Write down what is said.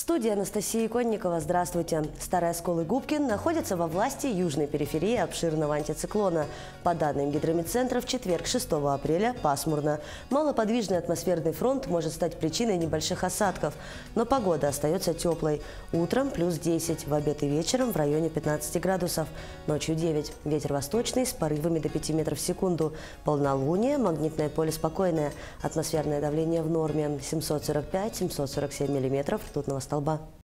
студии Анастасия Иконникова. Здравствуйте. Старый оскол и Губкин находятся во власти южной периферии обширного антициклона. По данным гидромедцентра, в четверг 6 апреля пасмурно. Малоподвижный атмосферный фронт может стать причиной небольших осадков, но погода остается теплой. Утром плюс 10, в обед и вечером в районе 15 градусов, ночью 9. Ветер восточный с порывами до 5 метров в секунду. Полнолуние, магнитное поле спокойное. Атмосферное давление в норме 745-747 миллиметров ртутного столба. Alban.